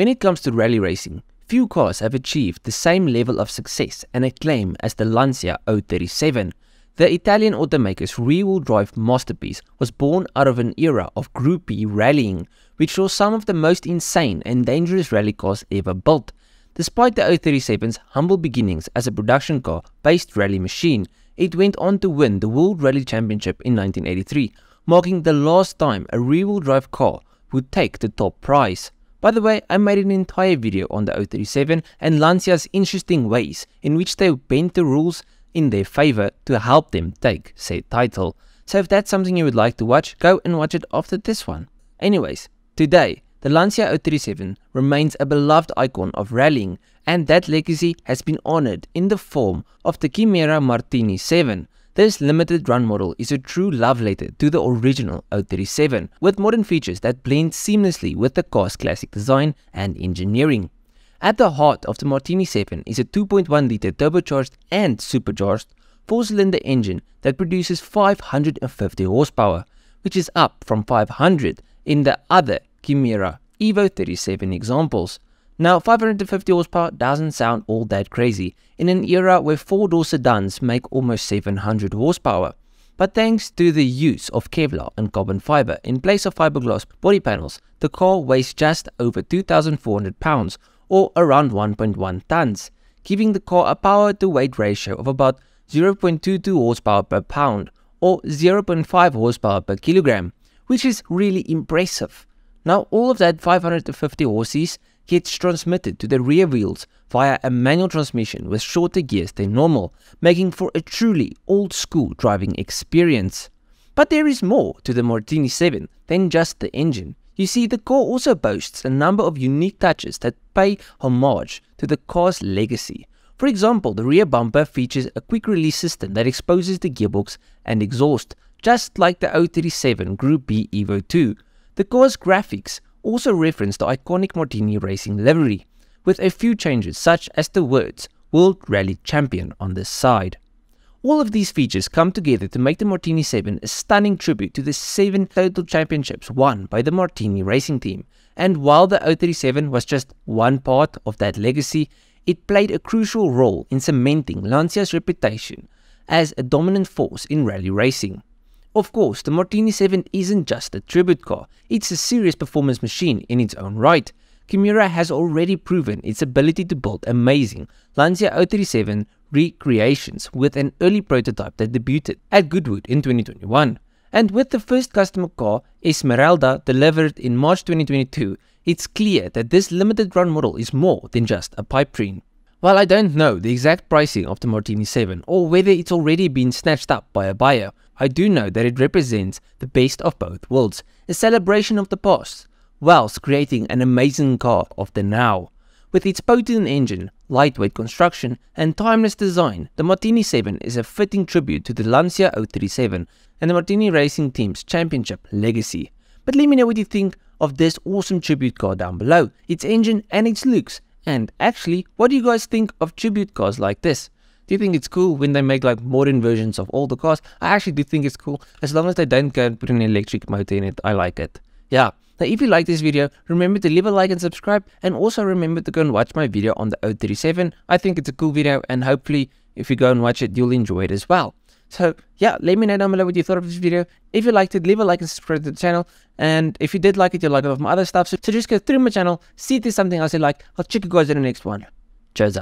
When it comes to rally racing, few cars have achieved the same level of success and acclaim as the Lancia 037. The Italian automaker's rear-wheel drive masterpiece was born out of an era of Group B rallying, which saw some of the most insane and dangerous rally cars ever built. Despite the 037's humble beginnings as a production car-based rally machine, it went on to win the World Rally Championship in 1983, marking the last time a rear-wheel drive car would take the top prize. By the way, I made an entire video on the 037 and Lancia's interesting ways in which they bent the rules in their favor to help them take said title. So if that's something you would like to watch, go and watch it after this one. Anyways, today, the Lancia 037 remains a beloved icon of rallying and that legacy has been honored in the form of the Kimera Martini 7, this limited run model is a true love letter to the original 037, with modern features that blend seamlessly with the car's classic design and engineering. At the heart of the Martini 7 is a 2.1 litre turbocharged and supercharged 4-cylinder engine that produces 550 horsepower, which is up from 500 in the other Kimera Evo 37 examples. Now, 550 horsepower doesn't sound all that crazy in an era where four-door sedans make almost 700 horsepower. But thanks to the use of Kevlar and carbon fiber in place of fiberglass body panels, the car weighs just over 2,400 pounds or around 1.1 tons, giving the car a power to weight ratio of about 0.22 horsepower per pound or 0.5 horsepower per kilogram, which is really impressive. Now all of that 550 horses gets transmitted to the rear wheels via a manual transmission with shorter gears than normal, making for a truly old school driving experience. But there is more to the Martini 7 than just the engine. You see, the car also boasts a number of unique touches that pay homage to the car's legacy. For example, the rear bumper features a quick release system that exposes the gearbox and exhaust, just like the 037 Group B Evo 2. The car's graphics also reference the iconic Martini Racing livery, with a few changes such as the words World Rally Champion on the side. All of these features come together to make the Martini 7 a stunning tribute to the seven total championships won by the Martini racing team. And while the 037 was just one part of that legacy, it played a crucial role in cementing Lancia's reputation as a dominant force in rally racing. Of course, the Martini 7 isn't just a tribute car, it's a serious performance machine in its own right. Kimera has already proven its ability to build amazing Lancia 037 recreations with an early prototype that debuted at Goodwood in 2021. And with the first customer car, Esmeralda, delivered in March 2022, it's clear that this limited run model is more than just a pipe dream. While I don't know the exact pricing of the Martini 7 or whether it's already been snatched up by a buyer, I do know that it represents the best of both worlds, a celebration of the past, whilst creating an amazing car of the now. With its potent engine, lightweight construction, and timeless design, the Martini 7 is a fitting tribute to the Lancia 037 and the Martini Racing Team's championship legacy. But let me know what you think of this awesome tribute car down below, its engine and its looks, and actually, what do you guys think of tribute cars like this? Do you think it's cool when they make like modern versions of all the cars? I actually do think it's cool. As long as they don't go and put an electric motor in it, I like it. Yeah. Now, if you like this video, remember to leave a like and subscribe. And also remember to go and watch my video on the 037. I think it's a cool video. And hopefully, if you go and watch it, you'll enjoy it as well. So yeah, let me know down below what you thought of this video. If you liked it, leave a like and subscribe to the channel. And if you did like it, you'll like it of my other stuff. So, so just go through my channel, see if there's something else you like. I'll check you guys in the next one. Cheers,